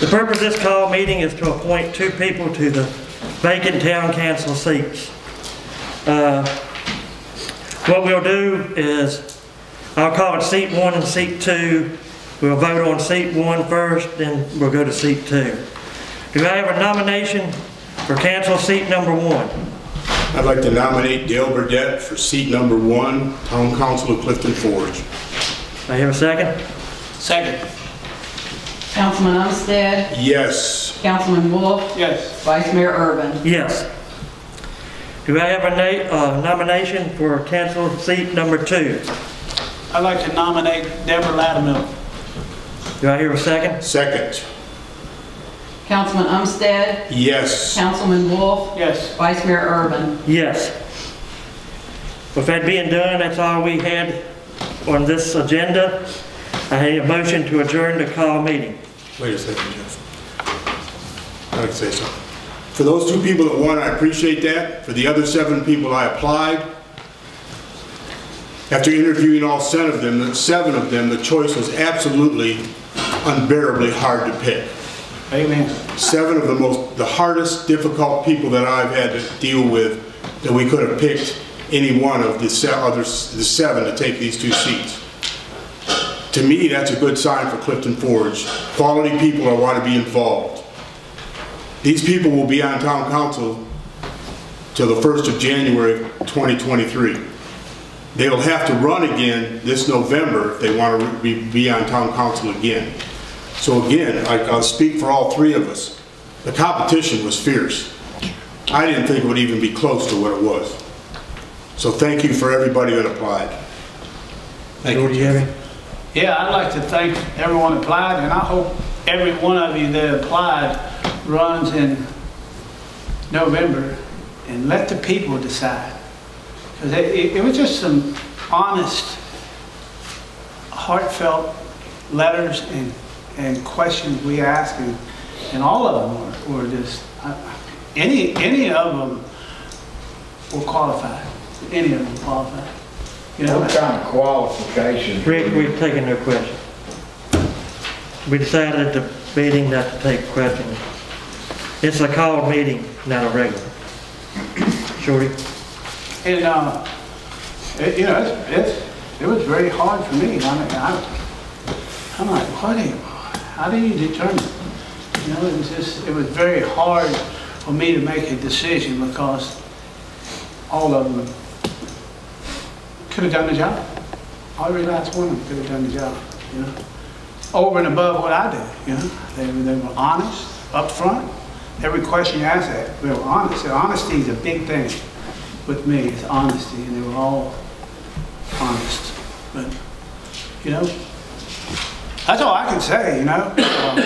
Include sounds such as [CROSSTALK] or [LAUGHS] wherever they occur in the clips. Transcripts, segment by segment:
The purpose of this call meeting is to appoint two people to the vacant town council seats. Uh, What we'll do is, I'll call it seat one and seat two. We'll vote on seat one first, then we'll go to seat two. Do I have a nomination for council seat number one? I'd like to nominate Dale Burdette for seat number one, Town Council of Clifton Forge. I have a second? Second. Councilman Umstead, Yes. Councilman Wolf, Yes. Vice Mayor Urban. Yes. Do I have a na- uh, nomination for council seat number two? I'd like to nominate Deborah Laudermilk. Do I hear a second? Second. Councilman Umstead, Yes. Councilman Wolf, Yes. Vice Mayor Urban. Yes. With that being done, that's all we had on this agenda. I need a motion to adjourn the call meeting. Wait a second, Jeff. I'd like to say something. For those two people that won, I appreciate that. For the other seven people, I applied. After interviewing all seven of them, the seven of them, the choice was absolutely unbearably hard to pick. Amen. seven of the most, the hardest, difficult people that I've had to deal with, that we could have picked any one of the se- others, the seven to take these two seats. To me, that's a good sign for Clifton Forge. Quality people that want to be involved. These people will be on town council till the 1st of January 2023. They'll have to run again this November if they want to be, be on town council again. So again, I- I'll speak for all three of us. The competition was fierce. I didn't think it would even be close to what it was. So thank you for everybody that applied. Thank Joe, do you. Yeah, I'd like to thank everyone applied, and I hope every one of you that applied runs in November, and let the people decide. Because it, it it was just some honest, heartfelt letters and, and questions we asked, and, and all of them were, were just, I- any, any of them were qualified. Any of them qualified. You know, What kind of qualifications? Rick, we've taken no questions. We decided at the meeting not to take questions. It's a called meeting, not a regular. [CLEARS THROAT] Shorty? And, uh, it, you know, it's, it's, it was very hard for me. I mean, I, I'm like, what do you, how do you determine? You know, it was just, it was very hard for me to make a decision because all of them could have done the job. Every last one of them could have done the job, you know? Over and above what I did, you know? They, were- they were honest, upfront. Every question you asked, they were honest. And Honesty is a big thing with me, it's honesty, and they were all honest. But, you know, that's all I can say, you know? Um,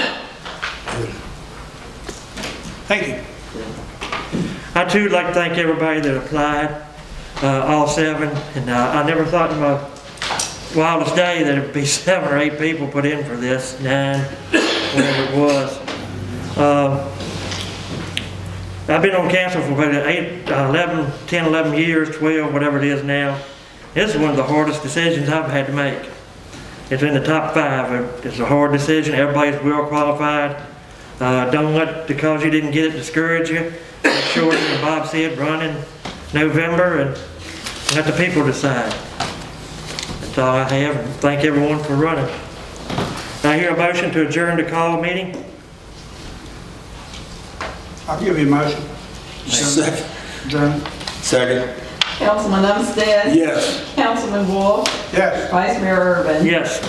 Thank you. I too would like to thank everybody that applied, uh, all seven, and uh, I never thought in my wildest day that it'd be [LAUGHS] seven or eight people put in for this, nine, whatever it was. Um, I've been on council for about eight, uh, 11, 10, 11 years, 12, whatever it is now. This is one of the hardest decisions I've had to make. It's in the top five. It's a hard decision. Everybody's well qualified. Uh, don't let, because you didn't get it, discourage you. Make sure, Bob said, run in November and let the people decide. That's all I have, thank everyone for running. I hear a motion to adjourn the call meeting. I'll give you a motion. Second. Adjourn. Second. Councilman Umstead, Yes. Councilman Wolf, Yes. Vice Mayor Urban. Yes.